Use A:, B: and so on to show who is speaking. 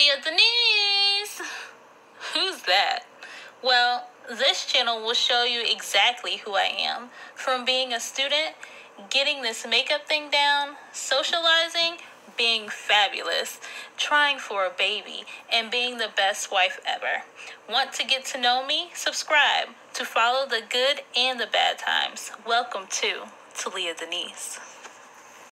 A: Leah Denise. Who's that? Well, this channel will show you exactly who I am. From being a student, getting this makeup thing down, socializing, being fabulous, trying for a baby, and being the best wife ever. Want to get to know me? Subscribe to follow the good and the bad times. Welcome to Taleah Denise.